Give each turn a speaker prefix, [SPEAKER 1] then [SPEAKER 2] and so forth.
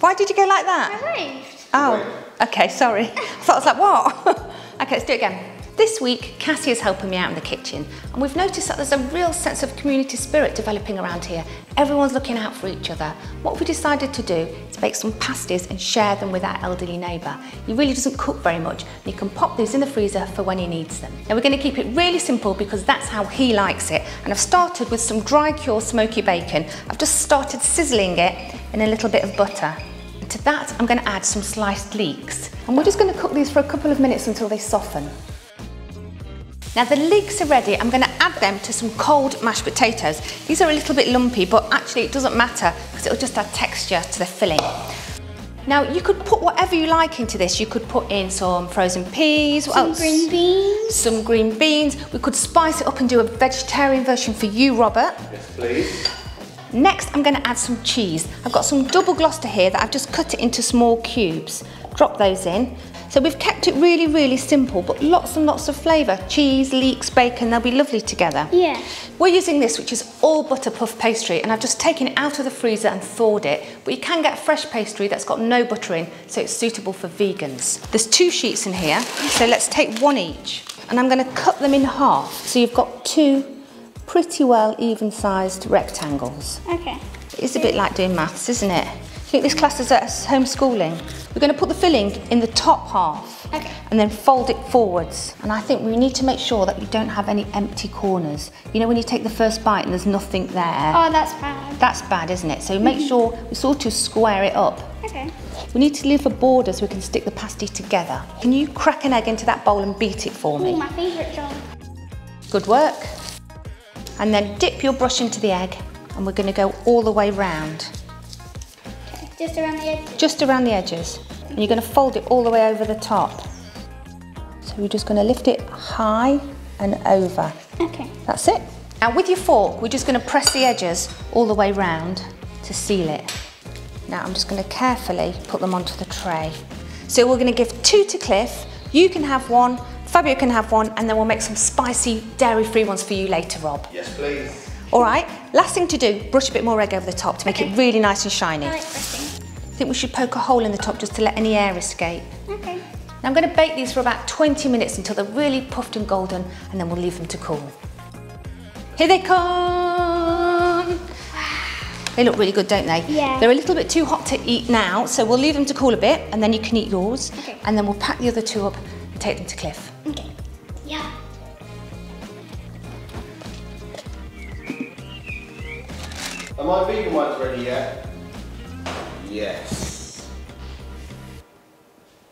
[SPEAKER 1] Why did you go like that?
[SPEAKER 2] I.
[SPEAKER 1] Oh, okay, sorry. I thought I was like, what? okay, let's do it again. This week, Cassia is helping me out in the kitchen, and we've noticed that there's a real sense of community spirit developing around here. Everyone's looking out for each other. What we decided to do is bake some pasties and share them with our elderly neighbour. He really doesn't cook very much, and you can pop these in the freezer for when he needs them. Now we're going to keep it really simple because that's how he likes it, and I've started with some dry cure smoky bacon. I've just started sizzling it in a little bit of butter. And to that, I'm going to add some sliced leeks. And we're just going to cook these for a couple of minutes until they soften. Now the leeks are ready, I'm gonna add them to some cold mashed potatoes. These are a little bit lumpy, but actually it doesn't matter because it'll just add texture to the filling. Now you could put whatever you like into this. You could put in some frozen peas, what
[SPEAKER 2] Some
[SPEAKER 1] else?
[SPEAKER 2] green beans.
[SPEAKER 1] Some green beans. We could spice it up and do a vegetarian version for you, Robert.
[SPEAKER 3] Yes, please.
[SPEAKER 1] Next, I'm gonna add some cheese. I've got some double Gloucester here that I've just cut it into small cubes. Drop those in. So we've kept it really, really simple, but lots and lots of flavour. Cheese, leeks, bacon, they'll be lovely together.
[SPEAKER 2] Yeah.
[SPEAKER 1] We're using this, which is all butter puff pastry, and I've just taken it out of the freezer and thawed it. But you can get fresh pastry that's got no butter in, so it's suitable for vegans. There's two sheets in here, so let's take one each. And I'm gonna cut them in half, so you've got two pretty well even-sized rectangles.
[SPEAKER 2] Okay.
[SPEAKER 1] It's a bit like doing maths, isn't it? I think this class is at homeschooling. We're going to put the filling in the top half
[SPEAKER 2] Okay.
[SPEAKER 1] and then fold it forwards. And I think we need to make sure that you don't have any empty corners. You know when you take the first bite and there's nothing there?
[SPEAKER 2] Oh, that's bad.
[SPEAKER 1] That's bad, isn't it? So make sure we sort of square it up.
[SPEAKER 2] Okay.
[SPEAKER 1] We need to leave a border so we can stick the pasty together. Can you crack an egg into that bowl and beat it for
[SPEAKER 2] Ooh,
[SPEAKER 1] me?
[SPEAKER 2] my favourite job.
[SPEAKER 1] Good work. And then dip your brush into the egg and we're going to go all the way round.
[SPEAKER 2] Okay. Just around the edge.
[SPEAKER 1] just around the edges. And you're going to fold it all the way over the top. So you're just going to lift it high and over.
[SPEAKER 2] Okay.
[SPEAKER 1] That's it. Now with your fork, we're just going to press the edges all the way round to seal it. Now I'm just going to carefully put them onto the tray. So we're going to give two to Cliff. You can have one, Fabio can have one, and then we'll make some spicy dairy-free ones for you later, Rob.
[SPEAKER 3] Yes, please.
[SPEAKER 1] All right, last thing to do, brush a bit more egg over the top to make
[SPEAKER 2] Okay.
[SPEAKER 1] it really nice and shiny.
[SPEAKER 2] I
[SPEAKER 1] I
[SPEAKER 2] like pressing.
[SPEAKER 1] think we should poke a hole in the top just to let any air escape.
[SPEAKER 2] Okay.
[SPEAKER 1] Now I'm going to bake these for about 20 minutes until they're really puffed and golden and then we'll leave them to cool. Here they come! They look really good, don't they?
[SPEAKER 2] Yeah.
[SPEAKER 1] They're a little bit too hot to eat now, so we'll leave them to cool a bit and then you can eat yours.
[SPEAKER 2] Okay.
[SPEAKER 1] And then we'll pack the other two up and take them to Cliff.
[SPEAKER 2] Okay. Yeah.
[SPEAKER 3] Are my vegan ones ready yet? Yes.